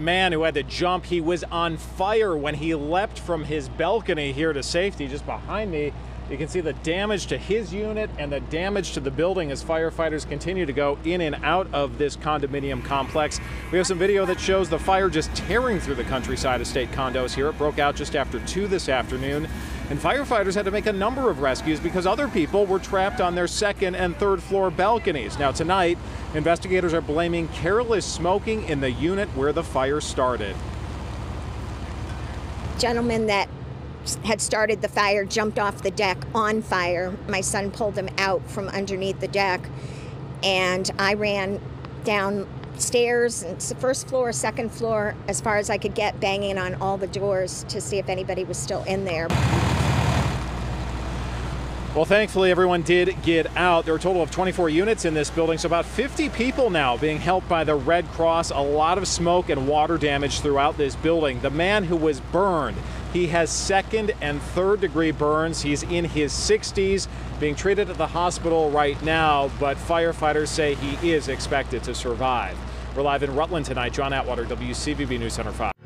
Man who had to jump, he was on fire when he leapt from his balcony here to safety just behind me. You can see the damage to his unit and the damage to the building as firefighters continue to go in and out of this condominium complex. We have some video that shows the fire just tearing through the countryside estate condos here. It broke out just after 2 this afternoon. And firefighters had to make a number of rescues because other people were trapped on their second and third floor balconies. Now, tonight, investigators are blaming careless smoking in the unit where the fire started. Gentleman that had started the fire jumped off the deck on fire. My son pulled him out from underneath the deck, and I ran downstairs. It's the first floor, second floor, as far as I could get, banging on all the doors to see if anybody was still in there. Well, thankfully, everyone did get out. There are a total of 24 units in this building, so about 50 people now being helped by the Red Cross. A lot of smoke and water damage throughout this building. The man who was burned, he has second and third degree burns. He's in his 60s, being treated at the hospital right now, but firefighters say he is expected to survive. We're live in Rutland tonight. John Atwater, WCVB News Center 5.